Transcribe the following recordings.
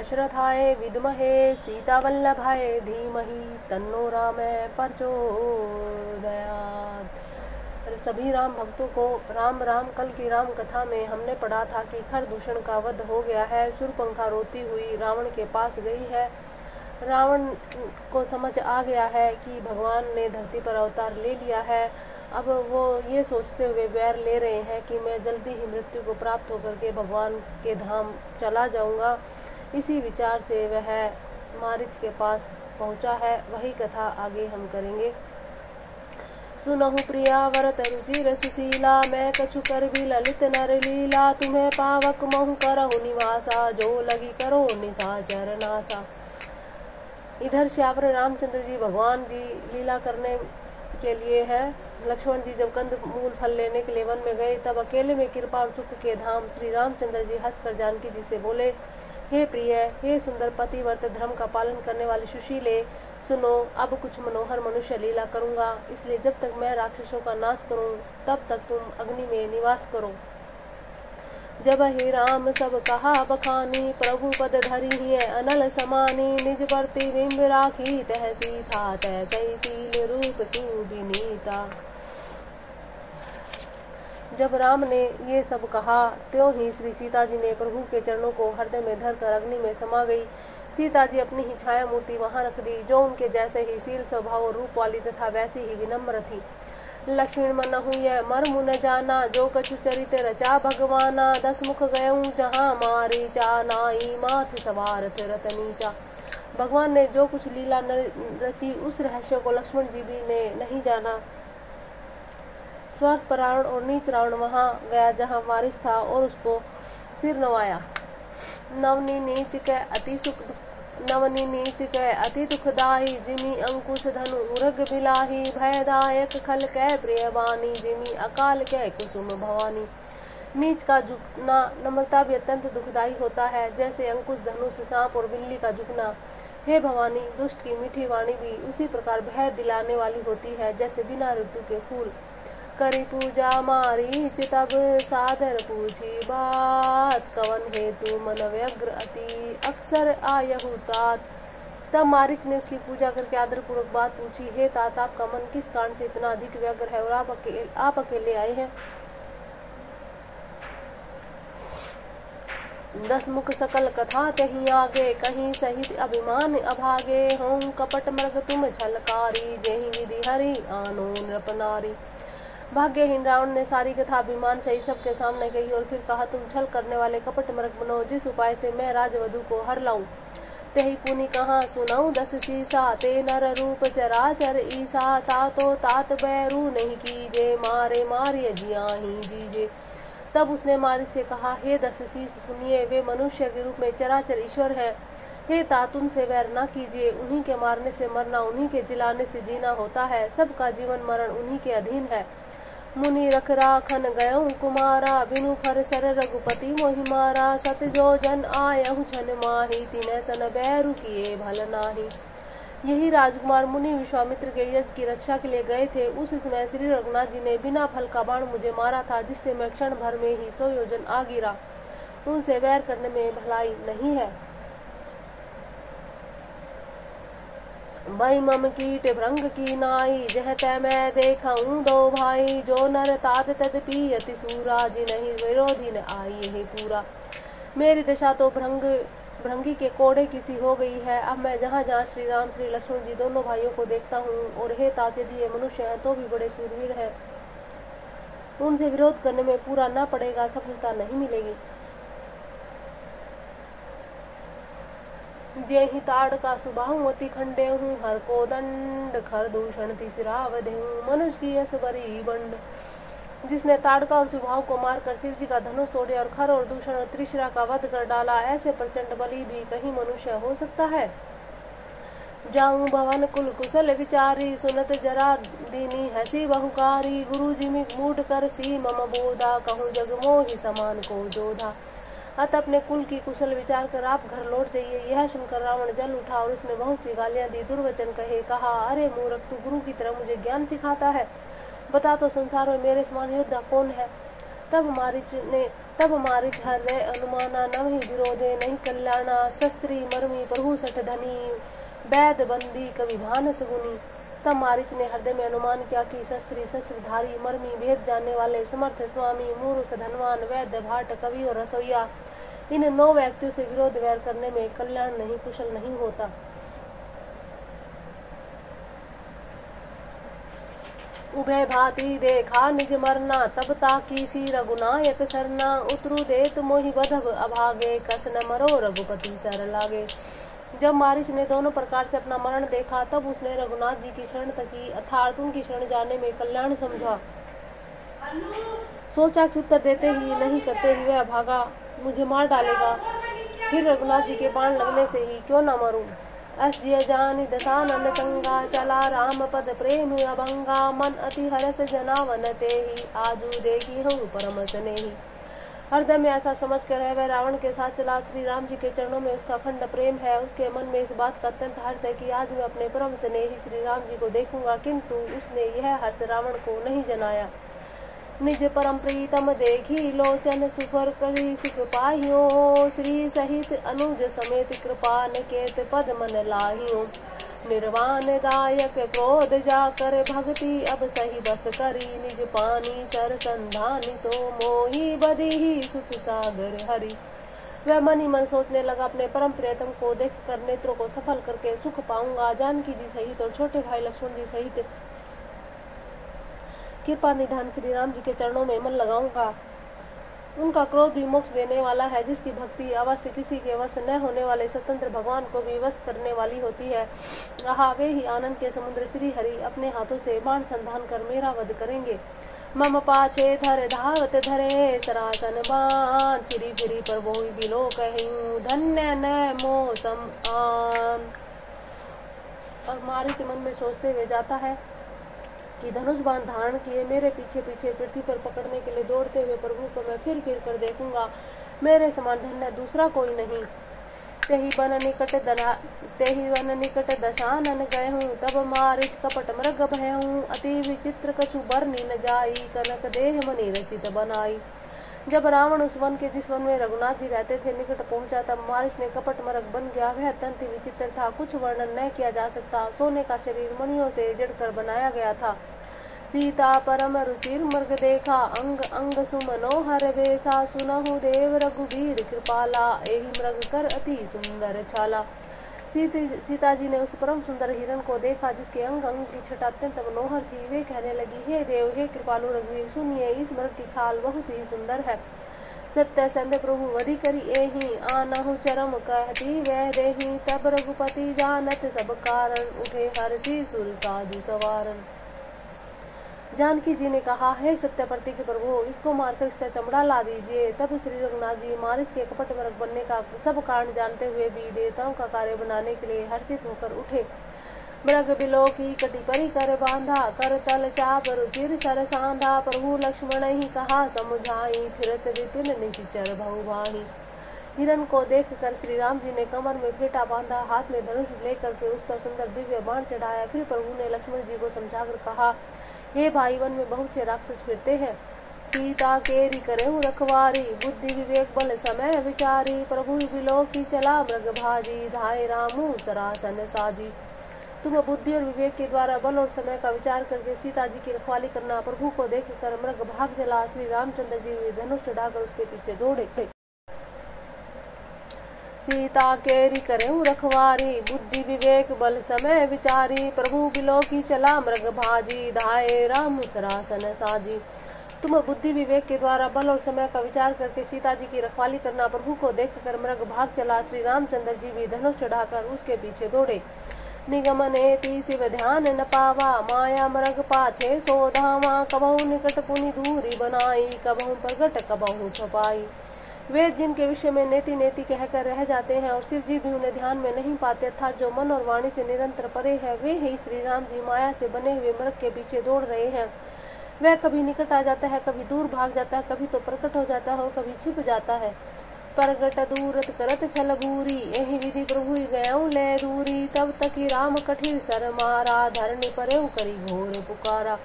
दशरथाय विद्महे सीता वल्लभाय धीमहि, तन्नो राम प्रचोदयात्। सभी राम भक्तों को राम राम कल की राम कथा में हमने पढ़ा था कि खर दूषण का वध हो गया है सुरपंखा रोती हुई रावण के पास गई है। रावण को समझ आ गया है कि भगवान ने धरती पर अवतार ले लिया है। अब वो ये सोचते हुए बैर ले रहे हैं कि मैं जल्दी ही मृत्यु को प्राप्त होकर के भगवान के धाम चला जाऊँगा। इसी विचार से वह मारिच के पास पहुँचा है। वही कथा आगे हम करेंगे। सुनहु प्रिया, वरत रुचि सुशीला, मैं कछु कर भी ललित नर लीला। तुम्हें पावक महु करहु निवासा, जो लगी करो निशा चरनासा इधर श्यावर रामचंद्र जी भगवान जी लीला करने के लिए है। लक्ष्मण जी जब कंद मूल फल लेने के लिए वन में गए, तब अकेले में कृपा और सुख के धाम श्री रामचंद्र जी हंसकर जानकी जी से बोले हे प्रिय, हे सुंदर पति वर्त धर्म का पालन करने वाले सुशीले, सुनो, अब कुछ मनोहर मनुष्य लीला करूँगा। इसलिए जब तक मैं राक्षसों का नाश करूँ, तब तक तुम अग्नि में निवास करो। जब ही राम, सब कहा, बखानी, प्रभु पद धरी है, अनल समानी, निज प्रतिबिंब राखी, तहसी सीता तह शील रूप सुबिनीता जब राम ने ये सब कहा, त्यों ही श्री सीता जी ने प्रभु के चरणों को हृदय में धर कर अग्नि में समा गई। सीता जी अपनी ही छाया मूर्ति वहाँ रख दी, जो उनके जैसे ही सील स्वभाव और रूप वाली तथा वैसी ही विनम्र थी। लक्ष्मण मन हुई है मर मुन जाना, जो कछु चरित रचा भगवाना। दस मुख गयऊ जहाँ मारी चा नाई माथ सवार रतनी चा भगवान ने जो कुछ लीला रची, उस रहस्य को लक्ष्मण जी भी ने नहीं जाना। स्वार्थ परावण और नीच रावण वहाँ गया जहाँ वारिस था और उसको सिर नवाया। नवनी नीच के अति सुख नवनी नीच कै अति दुखदाई जिमी अंकुश धनु उरग बिलाही, भयदायक खल कै प्रियवानी जिमी अकाल कै कुसुम भवानी। नीच का झुकना नम्रता भी अत्यंत दुखदाई होता है, जैसे अंकुश धनुष सांप और बिल्ली का झुकना। हे भवानी, दुष्ट की मीठी वाणी भी उसी प्रकार भय दिलाने वाली होती है, जैसे बिना ऋतु के फूल। करी पूजा मारी तब सादर पूछी बात। कवन हेतु मन व्यग्र अति? अक्सर आयहु तात। तब मारिच ने उसकी पूजा करके आदर पूर्वक बात पूछी, हे तात, आपका मन किस कारण से इतना अधिक व्यग्र है और आप अकेले आप अकेले आए हैं? दस मुख सकल कथा कहीं आगे, कहीं सहित अभिमान अभागे। हों कपट मृग तुम झलकारी, जही विधि हरि, आनो नृपनारी भाग्यहीन रावण ने सारी कथा, अभिमान सहित सबके सामने कही और फिर कहा, तुम छल करने वाले कपट मरक बनो जिस उपाय से मैं राजवधु को हर लाऊं? तेही पुनि कहा सुनाऊ दस सीसा? ते नर रूप चराचर ईसा तातो तात बैरू नहीं कीजे। मारे मारिय जिया ही दीजे तब उसने मारी से कहा, हे दस शीस सुनिए, वे मनुष्य के रूप में चराचर ईश्वर है। हे तातुन से वैर न कीजिए। उन्हीं के मारने से मरना, उन्हीं के जिलाने से जीना होता है। सबका जीवन मरण उन्हीं के अधीन है। मुनि रख राखन गय कुमारा, बिनु फर सर रघुपति मोहि मारा। सत जो जन आयहु छन माही तिन सन बैरु किए भल नाही। यही राजकुमार मुनि विश्वामित्र के यज की रक्षा के लिए गए थे। उस समय श्री रघुनाथ जी ने बिना फल का बाण मुझे मारा था, जिससे मैं क्षण भर में ही सौ योजन आ गिरा उनसे वैर करने में भलाई नहीं है। मई मम कीट भ्रंग की नाई, जह तय मैं देखूँ दो भाई, जो नर तात तद अति सूरा जी नहीं विरोधी न आई यही पूरा। मेरी दशा तो भ्रंग, भ्रंगी के कोड़े की सी हो गई है। अब मैं जहाँ जहाँ श्री राम, श्री लक्ष्मण जी दोनों भाइयों को देखता हूँ, और हे तात यदि ये मनुष्य हैं तो भी बड़े सूरवीर हैं। उनसे विरोध करने में पूरा न पड़ेगा, सफलता नहीं मिलेगी। का सुबाहुमति खंडे हूँ हर को दंड खर दूषण तीसरा वधे मनुष्य की यश बरी बंड जिसने ताड़का और सुभाव को मारकर शिव जी का धनुष तोड़े और खर और दूषण और त्रिशरा का वध कर डाला ऐसे प्रचंड बलि भी कहीं मनुष्य हो सकता है जाऊँ भवन कुल कुशल विचारी सुनत जरा दीनी हसी बहुकारी गुरु जी मूड कर सी मम बोधा कहूँ जग मोहि समान को जोधा अत अपने कुल की कुशल विचार कर आप घर लौट जाइए। यह सुनकर रावण जल उठा और उसने बहुत सी गालियाँ दी। दुर्वचन कहे, कहा, अरे मूर्ख, तू गुरु की तरह मुझे ज्ञान सिखाता है। बता तो संसार में मेरे समान योद्धा कौन है? तब मारिच ने, तब मारिच हृदय अनुमाना नव ही विरोधे नहीं कल्याणा, शस्त्री, मरमी, प्रभु सठ धनी वैद बंदी, कवि भान सगुनी तब मारिच ने हृदय में अनुमान किया कि शस्त्री, शस्त्रधारी, मर्मी, भेद जानने वाले, समर्थ स्वामी, मूर्ख, धनवान, वैद्य, भाट, कवि और रसोईया इन नौ व्यक्तियों से विरोध वैर करने में कल्याण नहीं, कुशल नहीं होता। उभय भांति देखा निज मरना, तब ताकी सी रघुनायक सरना, उतरु देत मोहि बधव अभागे कस न मरो रघुपति सर लागे। जब मारिच ने दोनों प्रकार से अपना मरण देखा, तब उसने रघुनाथ जी की शरण तकी अर्थात उनकी शरण जाने में कल्याण समझा। सोचा कि उत्तर देते ही नहीं, करते ही वह भागा। मुझे मार डालेगा। फिर रघुनाथ जी के बाण लगने से ही क्यों न मरूं? अस्य जानि दशानन संगा चला राम पद प्रेम अभंगा। मन अति हरस जनावन ते ही। आजू देखी हूँ परम स्नेही। हृदय में ऐसा समझ कर है, वह रावण के साथ चला। श्री राम जी के चरणों में उसका खंड प्रेम है। उसके मन में इस बात का अत्यंत हर्ष है कि आज मैं अपने परम स्नेही श्री राम जी को देखूँगा, किंतु उसने यह हर्ष रावण को नहीं जनाया। निज परम प्रीतम देखी लोचन सुफर करी सुख पाहियो श्री सहित अनुज समेत कृपा निकेत पद मन लाहियो। निर्वाण दायक क्रोध जाकर भक्ति अब सही बस करी, निज पानी सर संधानी सो मोही बदी सुख सागर हरि। वह मन ही मन सोचने लगा, अपने परम प्रियतम को देख कर नेत्रों को सफल करके सुख पाऊँगा। जानकी जी सहित और छोटे भाई लक्ष्मण जी सहित कृपा निधान श्री राम जी के चरणों में मन लगाऊँगा। उनका क्रोध भी मोक्ष देने वाला है, जिसकी भक्ति अवश्य किसी के वश न होने वाले स्वतंत्र भगवान को भी वश करने वाली होती है। आहा, वे ही आनंद के समुद्र श्री हरि अपने हाथों से बाण संधान कर मेरा वध करेंगे। मम पाछे धर धावत धरे सरासन बाण, फिरी फिरी पर वो बिलो कहूँ धन्य न मौसम आन। और मारिच मन में सोचते हुए जाता है कि धनुष बाण धारण किए, मेरे पीछे पीछे पृथ्वी पर पकड़ने के लिए दौड़ते हुए प्रभु को मैं फिर फिर कर देखूँगा। मेरे समान धन्य दूसरा कोई नहीं। तेही बन निकट दना तेही वन निकट दशानन गए हूँ तब मारिच कपट मृग भय हूँ अति विचित्र कछु बर न जाई, कनक देह मनी रचित बनाई। जब रावण उस वन के जिस वन में रघुनाथ जी रहते थे, निकट पहुँचा, तब मारिच ने कपट मरक बन गया। वह अत्यंत विचित्र था। कुछ वर्णन न किया जा सकता। सोने का शरीर मणियों से जड़कर बनाया गया था। सीता परम रुचिर मृग देखा। अंग अंग सुमनोहर वेसा सुनहु देव रघुबीर कृपाला। एहि मृग कर अति सुंदर छाला। सीता जी ने उस परम सुंदर हिरण को देखा, जिसके अंग अंग की छटा अत्यंत मनोहर थी। वे कहने लगी, हे देव, हे कृपालु रघुवीर, सुनिए, इस मृग की छाल बहुत ही सुंदर है। सत्य संद प्रभु वधि करी एही, आनहु चरम कहती, वह रेही तब रघुपति जानत सब कारण, उठे हर सी सुर का सवारन जानकी जी ने कहा, हे सत्यप्रति के प्रभु, इसको मारकर इसका चमड़ा ला दीजिए। तब श्री रघुनाथ जी मारिच के कपट मरक बनने का सब कारण जानते हुए भी देवताओं का कार्य बनाने के लिए हर्षित होकर उठे। मृग बिलो की कटी परी कर बांधा, कर तल चाप रुचिर सर सांधा। प्रभु लक्ष्मण ही कहा, समझाई फिरत विपिन निशिचर भाई हिरण को देख कर श्री राम जी ने कमर में फेटा बांधा, हाथ में धनुष लेकर के उस पर सुंदर दिव्य बाण चढ़ाया। फिर प्रभु ने लक्ष्मण जी को समझाकर कहा हे भाई वन में बहुत से राक्षस फिरते हैं। सीता केरी करे रखवारी, बुद्धि विवेक बल समय विचारी, प्रभु बिलो की चला मृग भाजी, धाय रामू सरासन साजी। तुम बुद्धि और विवेक के द्वारा बल और समय का विचार करके सीता जी की रखवाली करना, प्रभु को देख कर मृग भाग चला, श्री रामचंद्र जी धनुष चढ़ाकर उसके पीछे दौड़े। सीता केरी करे रखवारी, बुद्धि विवेक बल समय विचारी, प्रभु बिलो की चला मृग भाजी, धाये राम सरासन साजी। तुम बुद्धि विवेक के द्वारा बल और समय का विचार करके सीता जी की रखवाली करना, प्रभु को देख कर मृग भाग चला, श्री रामचंद्र जी भी धनुष चढ़ाकर उसके पीछे दौड़े। निगमने शिव ध्यान न पावा, माया मृग पाछे सो धावा, कबहू निकट पुनि दूरी बनाई, कबहू प्रगट, कबहू छपाई। वे जिनके विषय में नेति नेति कहकर रह जाते हैं और शिव जी भी उन्हें ध्यान में नहीं पाते, अर्थात जो मन और वाणी से निरंतर परे है, वे ही श्री राम जी माया से बने हुए मृग के पीछे दौड़ रहे हैं। वह कभी निकट आ जाता है, कभी दूर भाग जाता है, कभी तो प्रकट हो जाता है और कभी छिप जाता है। प्रगट दूरत करत छल भूरी, यही विधि प्रभु गया ले दूरी। तब तक ही राम कठिन सर मारा धरणी पर करी घोर पुकारा।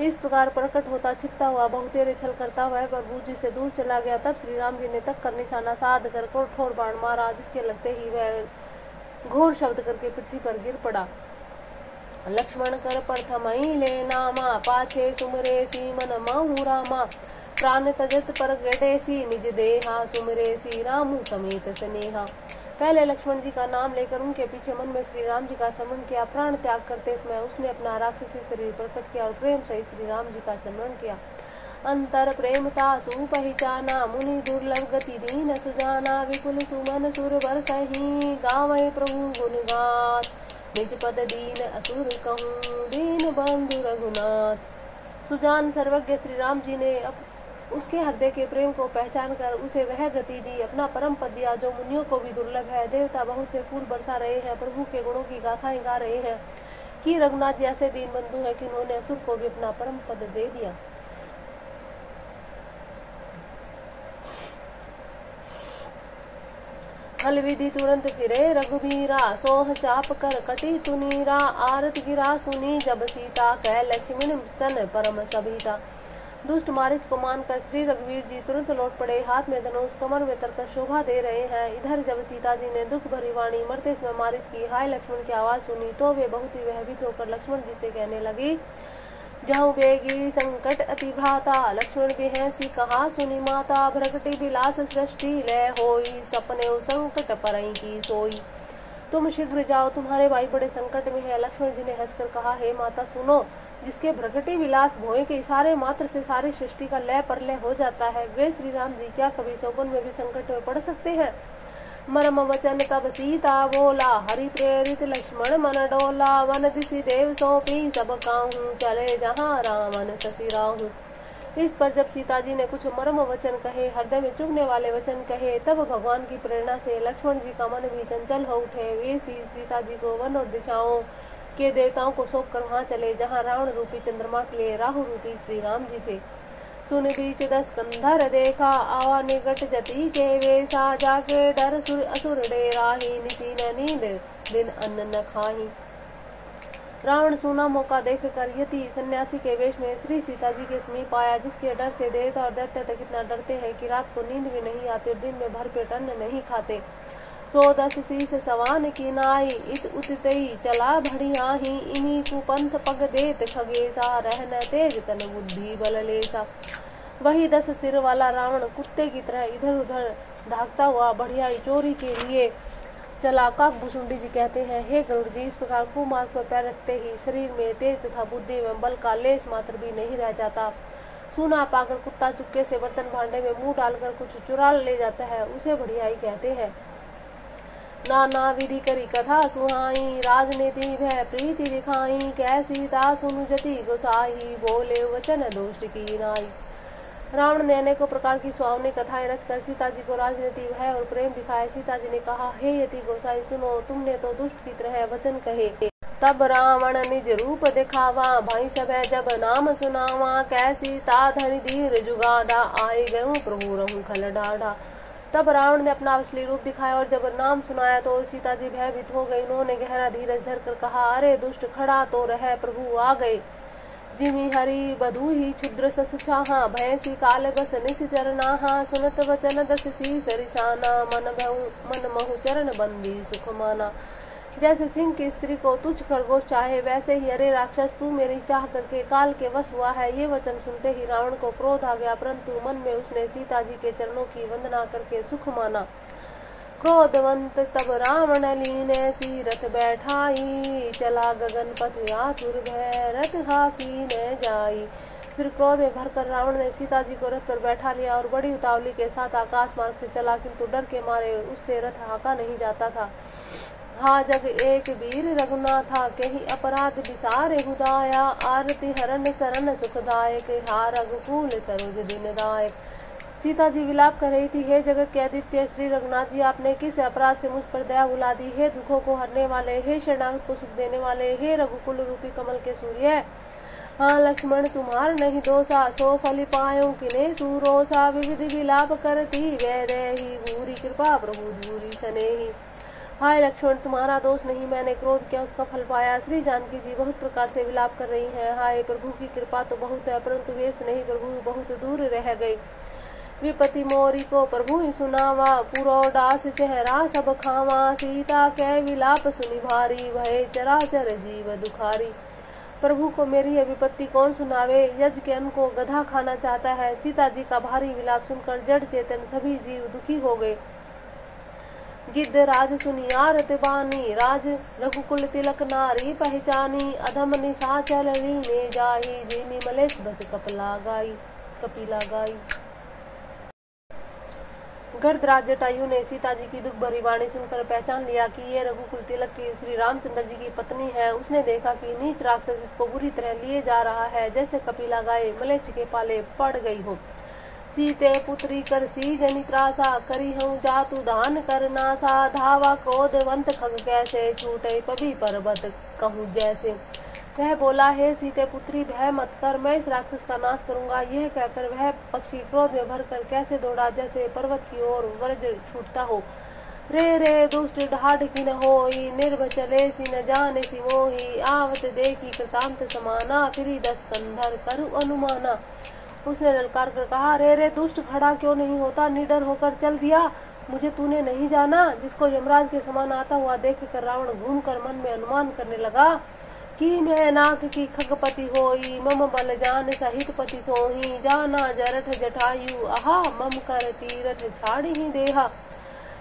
इस प्रकार प्रकट होता, छिपता हुआ बहुतेरे छल करता हुआ प्रभु जी से दूर चला गया, तब श्री राम जी ने तक कर निशाना साध कर कठोर बाण मारा जिसके लगते ही वह घोर शब्द करके पृथ्वी पर गिर पड़ा। लक्ष्मण कर प्रथम ले नामा, पाछे सुमरे सी मन माहू रामा। प्राण तजत पर गटे सी, निज देहा सुमरे सी, राम समेत स्नेहा। पहले लक्ष्मण जी का नाम लेकर उनके पीछे मन में श्री राम जी का स्मरण किया, प्राण त्याग करते समय उसने अपना राक्षसी शरीर प्रकट किया और प्रेम सहित श्री राम जी का स्मरण किया। अंतर प्रेमता सुपहिचाना मुनि दुर्लभ गति दीन सुजाना, विपुल सुमन सुर बर सही गावे प्रभु गुण गात निज पद दीन असुर कहूँ, दीन बंधु रघुनाथ। सुजान सर्वज्ञ श्री राम जी ने अप उसके हृदय के प्रेम को पहचान कर उसे वह गति दी। अपना परम पद दिया जो मुनियों को भी दुर्लभ है। देवता बहुत से फूल बरसा रहे हैं, प्रभु के गुणों की गाथाएँ गा रहे हैं। कि रघुनाथ जैसे दीन बंधु है कि उन्होंने असुर को भी अपना परम पद दे दिया। फल विधि तुरंत फिरे रघुबीरा सोह चाप कर कटी तुनीरा। आरत गिरा सुनी जब सीता, कह लक्ष्मण सन परम सभीता। दुष्ट मारिच को मानकर श्री रघुवीर जी तुरंत लौट पड़े। हाथ में धनुष, कमर में तरकर शोभा दे रहे हैं। इधर जब सीता जी ने दुख भरी वाणी मरते समय मारिच की, हाय लक्ष्मण, की आवाज़ सुनी? तो वे बहुत ही भयभीत होकर लक्ष्मण जी से कहने लगी जाऊँ बेगी संकट अति भाता लक्ष्मण सी कहा सुनी माता? भ्रगटी विलास सृष्टि ले होई, सपने संकट पर सोई। तुम शीघ्र जाओ, तुम्हारे भाई बड़े संकट में है। लक्ष्मण जी ने हंसकर कहा, हे माता, सुनो। जिसके भ्रगटी विलास भोए के इशारे मात्र से सारी सृष्टि का लय पर लय हो जाता है, वे श्री राम जी क्या कभी सौगन में भी संकट में पड़ सकते हैं? मरम वचन तब सीता बोला, हरि प्रेरित लक्ष्मण मन डोला, वन दिशी देव सौंपी, सब काहू चले जहाँ रामन शशि राहू। इस पर जब सीता जी ने कुछ मरम वचन कहे, हृदय में चुभने वाले वचन कहे, तब भगवान की प्रेरणा से लक्ष्मण जी का मन भी चंचल हो उठे। वे सीता जी को वन और दिशाओं के देवताओं को सौंप कर वहाँ चले, जहाँ रावण रूपी चंद्रमा के लिए राहु रूपी श्री राम जी थे। सुन बीच दस कंधर देखा, आवा निकट जति के वेसा जाके डर सुर असुर डेराही निसी नींद दिन अन्न न खाही। रावण सुना मौका देख कर यति सन्यासी के वेश में श्री सीता जी के समीप आया, जिसके डर से देवता और दैत्य तक इतना डरते हैं कि रात को नींद भी नहीं आती और दिन में भर पेट अन्न नहीं खाते। सो दस शीस सवान की नाई इत उतई चला भड़िया ही इन्हीं कुपंथ पग देत खगेसा रहन तेज तन बुद्धि बल लेसा। वही दस सिर वाला रावण कुत्ते की तरह इधर उधर भागता हुआ बढ़िया चोरी के लिए चला काक भूषुंडी जी कहते हैं, हे गरुड़ जी, इस प्रकार कुमार्ग पर पैर रखते ही शरीर में तेज तथा बुद्धि में बल का लेस मात्र भी नहीं रह जाता। सुना पाकर कुत्ता चुपके से बर्तन भांडे में मुँह डालकर कुछ चुरा ले जाता है, उसे बढ़ियाई कहते हैं नाना विधि करी कथा सुहाई, राजनीति भय प्रीति दिखाई, कैसी ता सुन जति गोसाई, बोले वचन दोष की नाई। रावण ने अनेकों प्रकार की सुहावनी कथाएँ रचकर सीता जी को राजनीति भय और प्रेम दिखाया सीता जी ने कहा, हे यति गोसाई, सुनो, तुमने तो दुष्ट की तरह वचन कहे। तब रावण निज रूप दिखावा, भाई सब जब नाम सुनावा, कैसी ता धन धीर जुगाड़ा आए गऊ प्रभु रहू खल डाढ़ा तब रावण ने अपना असली रूप दिखाया और जब नाम सुनाया तो सीता जी भयभीत हो गई उन्होंने गहरा धीरज धर कर कहा, अरे, दुष्ट, खड़ा तो रह, प्रभु आ गए। जिमी हरि, बधू ही, क्षुद्र सस छाहा भयसी काल बस निस चरनाहा सुनत वचन दस, सी सरिसाना, मन मन महु चरण बंदी सुख माना जैसे सिंह की स्त्री को तुझ खरगोश चाहे, वैसे ही अरे राक्षस, तू मेरी चाह करके काल के वश हुआ है। ये वचन सुनते ही रावण को क्रोध आ गया, परंतु मन में उसने सीता जी के चरणों की वंदना करके सुख माना। क्रोधवंत तब रावण लीन सी रथ बैठाई, चला गगन पथ आतुर भय रथ हाकी न जाई। फिर क्रोध में भरकर रावण ने सीता जी को रथ पर बैठा लिया और बड़ी उतावली के साथ आकाश मार्ग से चला, किंतु डर के मारे उससे रथ हाका नहीं जाता था। हा जग एक वीर रघुनाथा, कही अपराध विसारे हुदाया आरती हरण शरण सुखदायक, हा रघुकुल सरोज दिनदायक। सीता जी विलाप कर रही थी, हे जगत के आदित्य, श्री रघुनाथ जी, आपने किस अपराध से मुझ पर दया बुला दी? हे दुखों को हरने वाले, हे शरणागत को सुख देने वाले, हे रघुकुल रूपी कमल के सूर्य। हाँ लक्ष्मण, तुम्हार नहीं दोषा, सो फली पायो किने सूरोसा विविध विलाप करती वैदे ही, भूरी कृपा प्रभु दूरी सने ही हाय लक्ष्मण, तुम्हारा दोष नहीं, मैंने क्रोध किया, उसका फल पाया। श्री जानकी जी बहुत प्रकार से विलाप कर रही हैं। हाय प्रभु की कृपा तो बहुत है, परंतु वेश नहीं प्रभु बहुत दूर रह गई। विपति मोरी को, प्रभु ही सुनावा पुरो डास चेहरा सब खावा। सीता के विलाप सुनी भारी, भय चराचर जीव दुखारी। प्रभु को मेरी यह विपत्ति कौन सुनावे? यज के को गधा खाना चाहता है। सीता जी का भारी विलाप सुनकर जड़ चेतन सभी जीव दुखी हो गए। गिद्ध राज सुनियारत बानी राज रघुकुल तिलक नारी, पहचानी, अधम निशाचल में जाई जिमी मलेश बस कपला गाई कपिला गाई गर्दराज जटायु ने सीता जी की दुख भरी वाणी सुनकर पहचान लिया कि ये रघुकुल तिलक की श्री रामचंद्र जी की पत्नी है। उसने देखा कि नीच राक्षस इसको बुरी तरह लिए जा रहा है। जैसे कपिला गाय मलेच के पाले पड़ गई हो। सीते पुत्री कर सी जनी करी हूँ जातु दान करना सा धावा क्रोधवंत खग कैसे, छूटे पभी पर्वत कहूँ जैसे। वह बोला, हे सीते पुत्री, भय मत कर, मैं इस राक्षस का नाश करूँगा। यह कहकर वह पक्षी क्रोध में भर कर कैसे दौड़ा, जैसे पर्वत की ओर वर्ज छूटता हो। रे रे, दुष्ट ढाढ़ की न हो निर्भ चले सी न जाने सी मोही। आवत देखी कृतांत समाना, फिर दस कंधर कर अनुमाना। उसने ललकार कर कहा, अरे रे दुष्ट खड़ा क्यों नहीं होता? निडर होकर चल दिया। मुझे तूने नहीं जाना। जिसको यमराज के समान आता हुआ देख कर रावण घूम कर मन में अनुमान करने लगा कि मैं नाक की खगपति होई, मम बल जान सहित पति सोही। जाना जरठ जटायु, आहा, मम कर तीरथ छाड़ी ही देहा।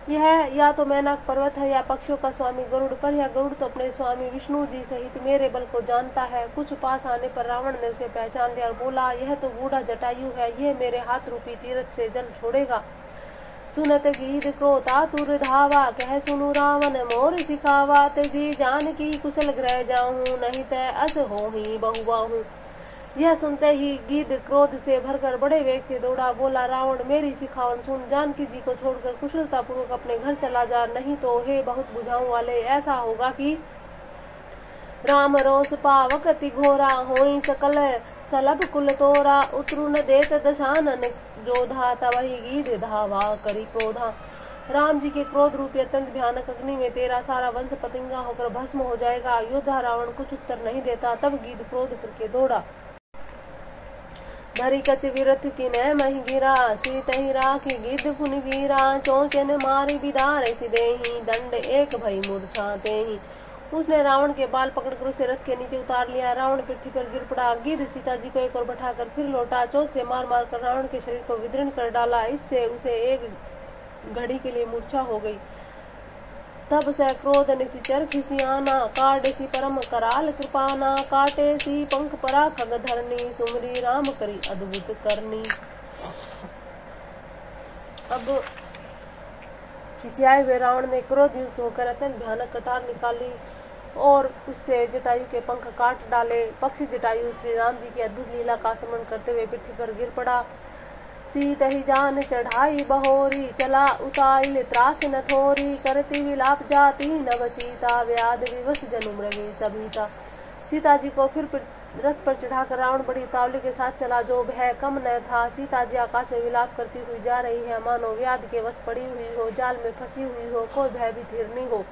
यह या तो मैनाक पर्वत है, या पक्षियों का स्वामी गरुड़ पर, या गरुड़ तो अपने स्वामी विष्णु जी सहित मेरे बल को जानता है। कुछ पास आने पर रावण ने उसे पहचान लिया और बोला, यह तो बूढ़ा जटायु है, यह मेरे हाथ रूपी तीरथ से जल छोड़ेगा। सुनत गीत क्रोता तुर धावा, कह सुनु रावण, मोर सिखावा ते जी जान की कुशल ग्रह जाऊँ, नहीं तय अस हो ही हूँ यह सुनते ही गीत क्रोध से भरकर बड़े वेग से दौड़ा, बोला, रावण, मेरी सिखावन सुन, जानकी जी को छोड़कर कुशलता पूर्वक अपने घर चला जा, नहीं तो हे बहुत बुझाऊ वाले, ऐसा होगा कि राम रोस पावक घोरा हो सकल सलभ कुल तोरा उतरुन देत दशानन जोधा, तवही गीत धावा करी क्रोधा। राम जी के क्रोध रूपी अत्यंत भयानक अग्नि में तेरा सारा वंश पतिंगा होकर भस्म हो जाएगा, योद्धा रावण कुछ उत्तर नहीं देता, तब गीत क्रोध करके दौड़ा। धरी कच विरथ की न मही गिरा सीत ही राखी फुन वीरा चौचन मारी बिदारे सिदे ही दंड एक भई मूर्छाते ही उसने रावण के बाल पकड़कर उसे रथ के नीचे उतार लिया। रावण पृथ्वी पर गिर पड़ा। गिद्ध सीता जी को एक और बैठाकर फिर लौटा, चोट से मार मार कर रावण के शरीर को विदृण कर डाला। इससे उसे एक घड़ी के लिए मूर्छा हो गई। तब से क्रोध निशिचर खिसियाना काटे सी परम कराल कृपाना काटे सी पंख परा खग धरनी सुमरी राम करी अद्भुत करनी। अब खिसियाए हुए रावण ने क्रोध युक्त होकर अत्यंत भयानक कटार निकाली और उससे जटायु के पंख काट डाले। पक्षी जटायु श्री राम जी की अद्भुत लीला का स्मरण करते हुए पृथ्वी पर गिर पड़ा। सीत ही जान चढ़ाई बहोरी, चला उताइल त्रास न थोरी, करती विलाप जाती नव सीता, व्याध विवश जनु मृगे सभीता। सीता जी को फिर रथ पर चढ़ाकर रावण बड़ी उतावली के साथ चला, जो भय कम न था। सीता जी आकाश में विलाप करती हुई जा रही है, मानो व्याध के वश पड़ी हुई हो, जाल में फंसी हुई हो, कोई भय भी हिरनी हो।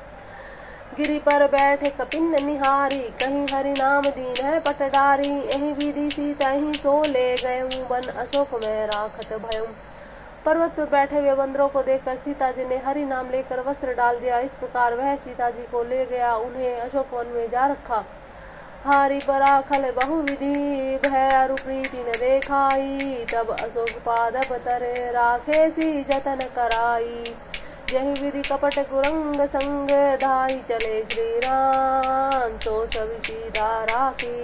गिरी पर बैठे कपिन निहारी, कहीं हरि नाम दीन है पटडारी। यही विधि सी तही सो ले गए बन अशोक में राखत भय पर्वत पर बैठे हुए बंदरों को देखकर सीता जी ने हरि नाम लेकर वस्त्र डाल दिया। इस प्रकार वह सीता जी को ले गया, उन्हें अशोक वन में जा रखा। हारी पराखल बहु विधि भय प्रीति न देखाई। तब अशोक पादप तरे राखे सी जतन कराई। यही विधि कपट कुरंग संग धाई चले श्री राम तो छवि सीधा राखी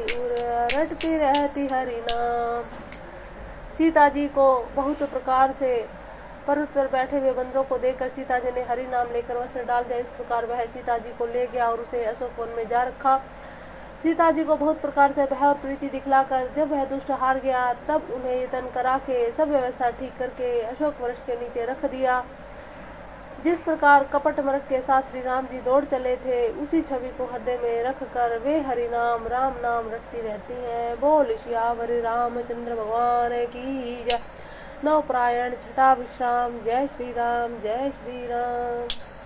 रटती रहती हरि नाम सीता जी को बहुत प्रकार से पर्वत पर बैठे हुए बंदरों को देखकर सीता जी ने हरि नाम लेकर वस्त्र डाल दिया। इस प्रकार वह सीता जी को ले गया और उसे अशोक वन में जा रखा। सीता जी को बहुत प्रकार से भय और प्रीति दिखलाकर जब वह दुष्ट हार गया, तब उन्हें यतन करा के सब व्यवस्था ठीक करके अशोक वृक्ष के नीचे रख दिया। जिस प्रकार कपट मृग के साथ श्री राम जी दौड़ चले थे, उसी छवि को हृदय में रख कर वे हरि नाम, राम नाम रखती रहती हैं। बोल श्यावर रामचंद्र भगवान की जय। नवपरायण छठा विश्राम। जय श्री राम, जय श्री राम।